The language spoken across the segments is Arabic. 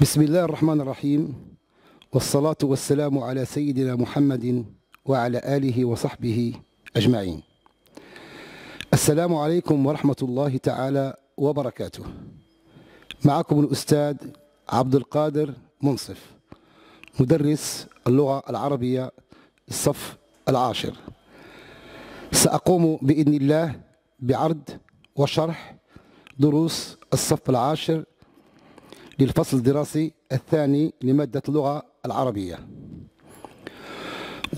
بسم الله الرحمن الرحيم والصلاة والسلام على سيدنا محمد وعلى آله وصحبه أجمعين السلام عليكم ورحمة الله تعالى وبركاته معكم الأستاذ عبد القادر منصف مدرس اللغة العربية الصف العاشر سأقوم بإذن الله بعرض وشرح دروس الصف العاشر للفصل الدراسي الثاني لمادة اللغة العربية.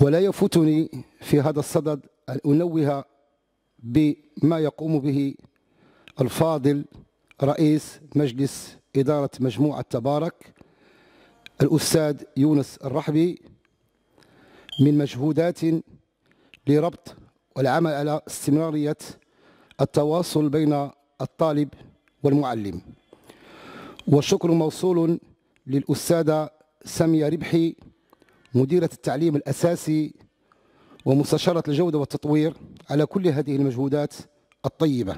ولا يفوتني في هذا الصدد أن أنوه بما يقوم به الفاضل رئيس مجلس إدارة مجموعة تبارك الأستاذ يونس الرحبي من مجهودات لربط والعمل على استمرارية التواصل بين الطالب والمعلم. والشكر موصول للأستاذة سامية ربحي مديرة التعليم الأساسي ومستشارة الجودة والتطوير على كل هذه المجهودات الطيبة.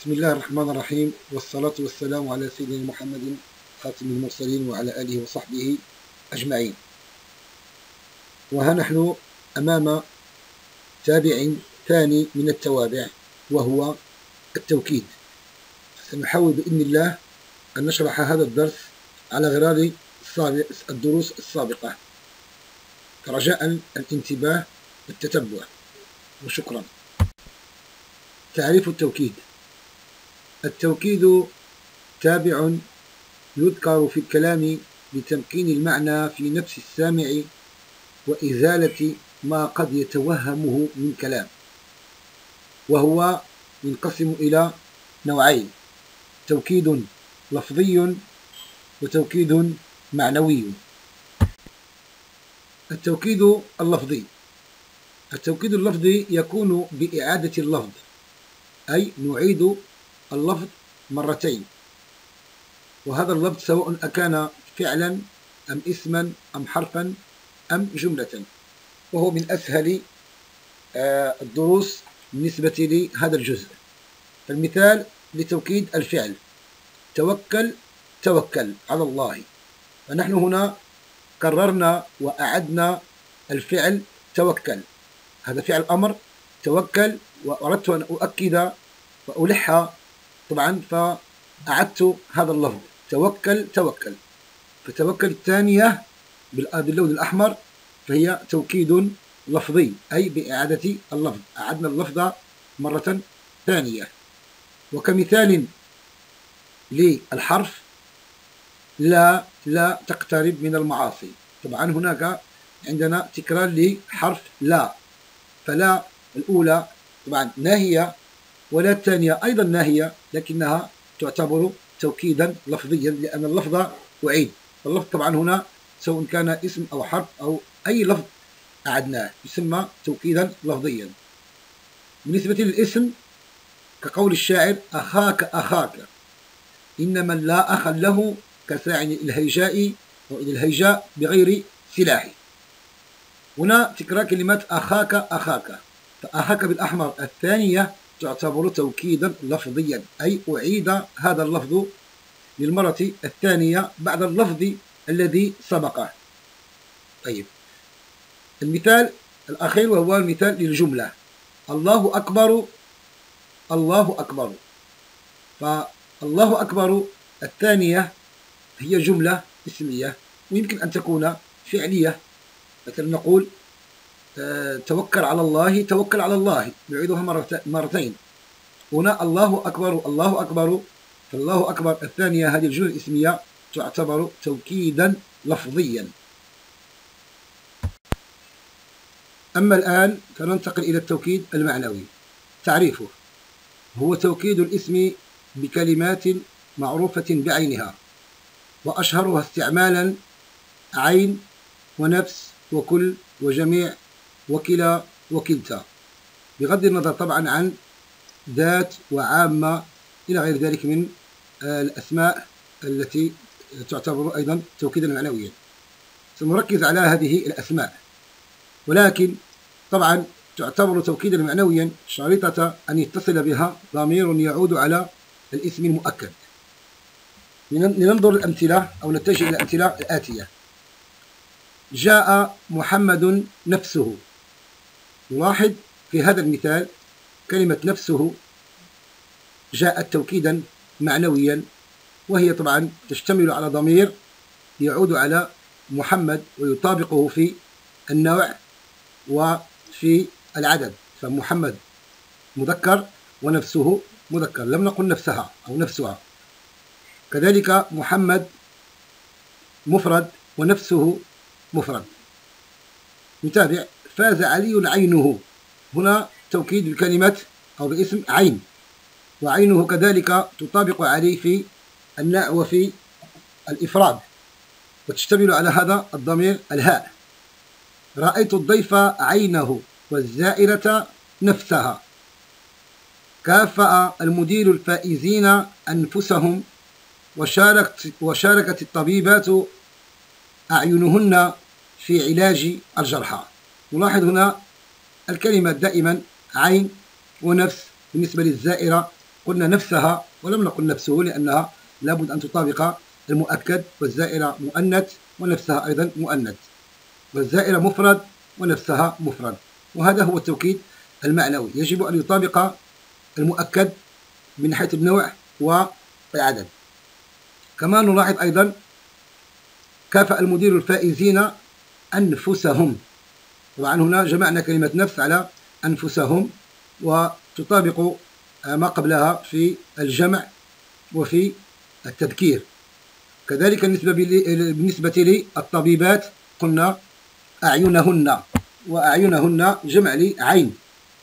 بسم الله الرحمن الرحيم والصلاة والسلام على سيدنا محمد خاتم المرسلين وعلى آله وصحبه أجمعين. وها نحن أمام تابع ثاني من التوابع وهو التوكيد. سنحاول بإذن الله أن نشرح هذا الدرس على غرار الدروس السابقة. رجاء الانتباه والتتبع. وشكرا. تعريف التوكيد. التوكيد تابع يذكر في الكلام لتمكين المعنى في نفس السامع وإزالة ما قد يتوهمه من كلام. وهو ينقسم إلى نوعين توكيد لفظي وتوكيد معنوي. التوكيد اللفظي. التوكيد اللفظي يكون بإعادة اللفظ أي نعيد اللفظ مرتين. وهذا اللفظ سواء أكان فعلا أم اسما أم حرفا أم جملة. وهو من أسهل الدروس بالنسبة لهذا الجزء. فالمثال لتوكيد الفعل. توكل توكل على الله. فنحن هنا كررنا وأعدنا الفعل توكل. هذا فعل أمر توكل وأردت أن أؤكد وألح. طبعا فأعدت هذا اللفظ توكل توكل. فتوكل الثانية باللون الأحمر فهي توكيد لفظي أي بإعادة اللفظ. أعدنا اللفظ مرة ثانية. وكمثال للحرف لا لا تقترب من المعاصي. طبعا هناك عندنا تكرار لحرف لا. فلا الأولى طبعا ناهية ولا الثانية أيضا ناهية لكنها تعتبر توكيدا لفظيا لأن اللفظ أعيد. اللفظ طبعا هنا سواء كان اسم أو حرف أو أي لفظ أعدناه يسمى توكيدا لفظيا. بالنسبة للاسم كقول الشاعر أخاك أخاك. إن من لا أخ له كساعن الهيجاء أو الهيجاء بغير سلاح. هنا تكرار كلمة أخاك أخاك. فأخاك بالأحمر الثانية تعتبر توكيدا لفظيا أي أعيد هذا اللفظ للمرة الثانية بعد اللفظ الذي سبقه طيب. المثال الأخير وهو المثال للجملة. الله أكبر الله أكبر. فالله أكبر الثانية هي جملة اسمية ويمكن أن تكون فعلية. مثلا نقول توكل على الله توكل على الله نعيدها مرتين. هنا الله أكبر الله أكبر فالله أكبر. الثانية هذه الجملة الاسمية تعتبر توكيدا لفظيا. أما الآن فننتقل إلى التوكيد المعنوي. تعريفه. هو توكيد الاسم بكلمات معروفة بعينها وأشهرها استعمالا عين ونفس وكل وجميع وكلا وكلتا بغض النظر طبعا عن ذات وعامة إلى غير ذلك من الأسماء التي تعتبر أيضا توكيدا معنويا. سنركز على هذه الأسماء. ولكن طبعا تعتبر توكيدا معنويا شريطة أن يتصل بها ضمير يعود على الاسم المؤكد. لننظر الأمثلة أو نتجه إلى الأمثلة الآتية جاء محمد نفسه. نلاحظ في هذا المثال كلمة نفسه جاءت توكيدا معنويا وهي طبعا تشتمل على ضمير يعود على محمد ويطابقه في النوع وفي العدد. فمحمد مذكر ونفسه مذكر لم نقل نفسها أو نفسها. كذلك محمد مفرد ونفسه مفرد. نتابع. فاز علي عينه. هنا توكيد بكلمة أو باسم عين. وعينه كذلك تطابق عليه في الناء وفي الإفراد. وتشتمل على هذا الضمير الهاء. رأيت الضيف عينه والزائرة نفسها. كافأ المدير الفائزين أنفسهم وشاركت, وشاركت الطبيبات أعينهن في علاج الجرحى. نلاحظ هنا الكلمة دائما عين ونفس بالنسبة للزائرة. قلنا نفسها ولم نقل نفسه لأنها لابد أن تطابق المؤكد والزائرة مؤنث ونفسها أيضا مؤنث. والزائرة مفرد ونفسها مفرد. وهذا هو التوكيد المعنوي. يجب أن يطابق المؤكد من حيث النوع والعدد كما نلاحظ أيضا كافأ المدير الفائزين أنفسهم. طبعا هنا جمعنا كلمة نفس على أنفسهم وتطابق ما قبلها في الجمع وفي التذكير. كذلك بالنسبة للطبيبات قلنا أعينهن وأعينهن جمع لعين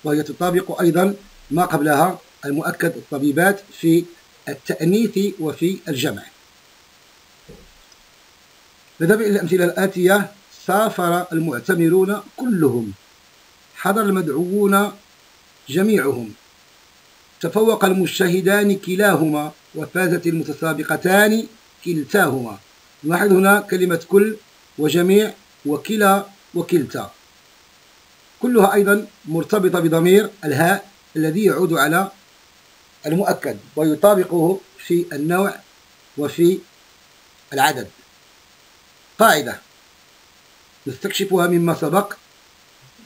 وهي تطابق أيضا ما قبلها المؤكد الطبيبات في التأنيث وفي الجمع. نذهب إلى الأمثلة الآتية. سافر المعتمرون كلهم. حضر المدعوون جميعهم. تفوق المجتهدان كلاهما وفازت المتسابقتان كلتاهما. نلاحظ هنا كلمة كل وجميع وكلا وكلتا. كلها أيضا مرتبطة بضمير الهاء الذي يعود على المؤكد ويطابقه في النوع وفي العدد. قاعدة. نستكشفها مما سبق.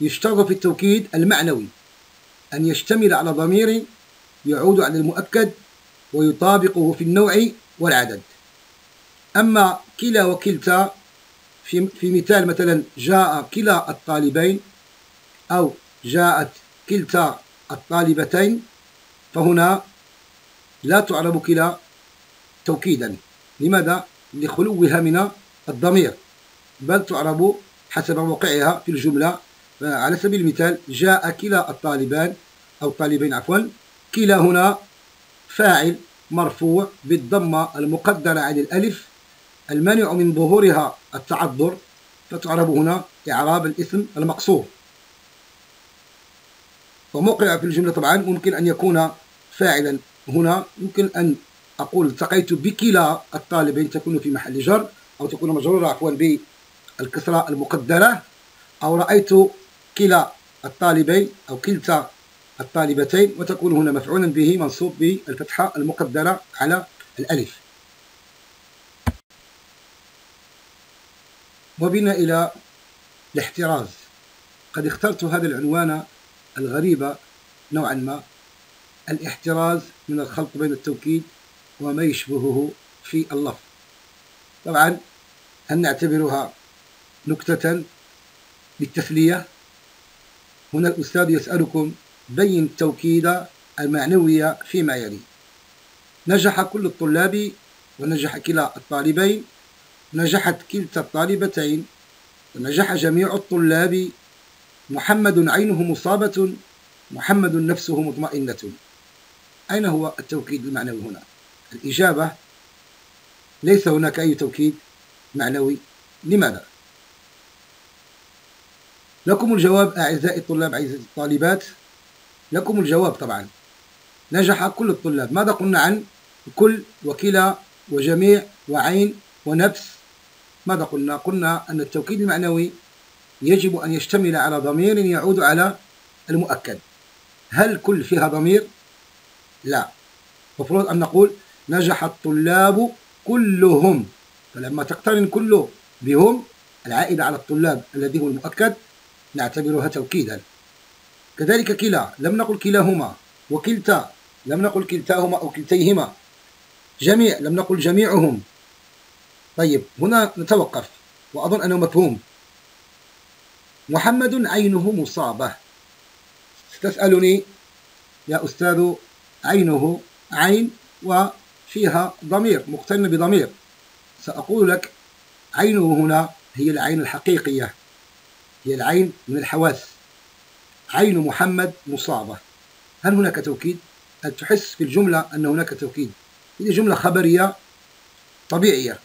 يشترط في التوكيد المعنوي. أن يشتمل على ضمير يعود على المؤكد ويطابقه في النوع والعدد. أما كلا وكلتا في, في مثال مثلا جاء كلا الطالبين أو جاءت كلتا الطالبتين فهنا لا تعرب كلا توكيدا. لماذا؟ لخلوها من الضمير. بل تعرب حسب موقعها في الجملة. على سبيل المثال جاء كلا الطالبان أو الطالبين عفوا كلا هنا فاعل مرفوع بالضمة المقدرة على الألف المانع من ظهورها التعذر فتعرب هنا إعراب الاسم المقصور. وموقع في الجملة طبعا ممكن أن يكون فاعلا. هنا يمكن أن أقول التقيت بكلا الطالبين تكون في محل جر أو تكون مجرورة عفوا بالكسرة المقدرة أو رأيت كلا الطالبين أو كلتا الطالبتين وتكون هنا مفعولا به منصوب بالفتحة المقدرة على الألف. وبنا إلى الاحتراز. قد اخترت هذا العنوان الغريب نوعا ما الاحتراز من الخلط بين التوكيد وما يشبهه في اللفظ. طبعا هل نعتبرها نكتة للتسلية؟ هنا الأستاذ يسألكم بين التوكيد المعنوية فيما يلي. نجح كل الطلاب ونجح كلا الطالبين نجحت كلتا الطالبتين ونجح جميع الطلاب محمد عينه مصابة محمد نفسه مطمئنة. أين هو التوكيد المعنوي هنا؟ الإجابة ليس هناك أي توكيد معنوي. لماذا؟ لكم الجواب أعزائي الطلاب أعزائي الطالبات. لكم الجواب طبعا. نجح كل الطلاب. ماذا قلنا عن كل وكلا وجميع وعين ونفس؟ ماذا قلنا؟ قلنا أن التوكيد المعنوي يجب أن يشتمل على ضمير يعود على المؤكد. هل كل فيها ضمير؟ لا. مفروض أن نقول نجح الطلاب كلهم. فلما تقترن كله بهم العائدة على الطلاب الذي هو المؤكد نعتبرها توكيدا. كذلك كلا لم نقل كلاهما وكلتا لم نقل كلتاهما أو كلتيهما. جميع لم نقل جميعهم. طيب هنا نتوقف وأظن أنه مفهوم. محمد عينه مصابة. تسألني يا أستاذ عينه عين وفيها ضمير مقترن بضمير. سأقول لك عينه هنا هي العين الحقيقية هي العين من الحواس. عين محمد مصابة. هل هناك توكيد؟ هل تحس في الجملة أن هناك توكيد؟ هذه جملة خبرية طبيعية.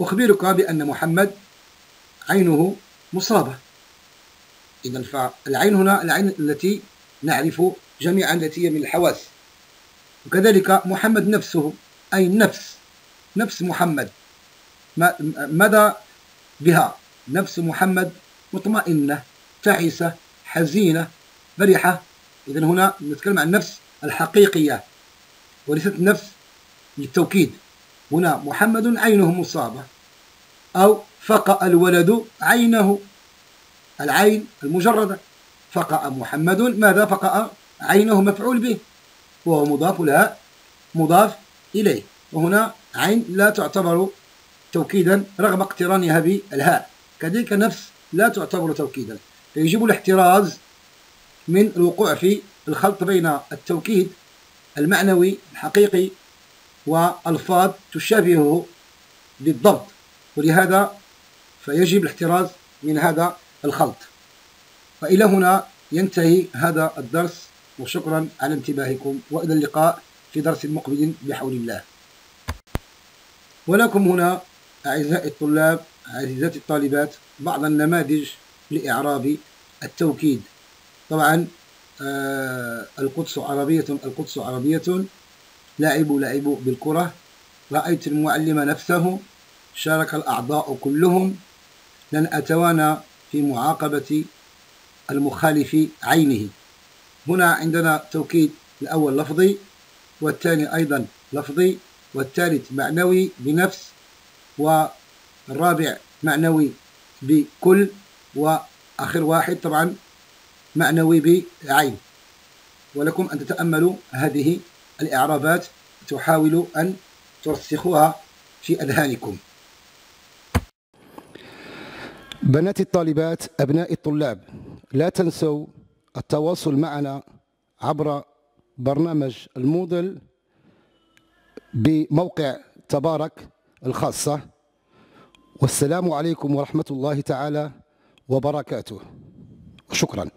أخبرك بأن محمد عينه مصابة. إذا فالعين هنا العين التي نعرف جميعا التي هي من الحواس. وكذلك محمد نفسه أي النفس نفس محمد. ماذا بها؟ نفس محمد مطمئنة تعيسة حزينة فرحة إذا هنا نتكلم عن النفس الحقيقية. وليست النفس للتوكيد. هنا محمد عينه مصابة. أو فقأ الولد عينه. العين المجردة. فقأ محمد. ماذا فقأ؟ عينه مفعول به. وهو مضاف لها مضاف إليه. وهنا عين لا تعتبر توكيدا رغم اقترانها بالهاء. كذلك نفس لا تعتبر توكيدا. فيجب الاحتراز من الوقوع في الخلط بين التوكيد المعنوي الحقيقي والفاظ تشابهه بالضبط ولهذا فيجب الاحتراز من هذا الخلط. فإلى هنا ينتهي هذا الدرس وشكرا على انتباهكم وإلى اللقاء في درس مقبل بحول الله. ولكم هنا أعزائي الطلاب عزيزاتي الطالبات بعض النماذج لإعراب التوكيد. طبعا آه القدس عربية القدس عربية لعبوا لعبوا بالكرة. رأيت المعلم نفسه شارك الأعضاء كلهم. لن أتوانى في معاقبة المخالف عينه. هنا عندنا توكيد الأول لفظي والثاني أيضا لفظي والثالث معنوي بنفس والرابع معنوي بكل وآخر واحد طبعا معنوي بعين. ولكم أن تتأملوا هذه الإعرابات تحاولوا أن ترسخوها في أذهانكم. بنات الطالبات أبناء الطلاب لا تنسوا التواصل معنا عبر برنامج المودل بموقع تبارك الخاصة. والسلام عليكم ورحمة الله تعالى وبركاته. شكرا.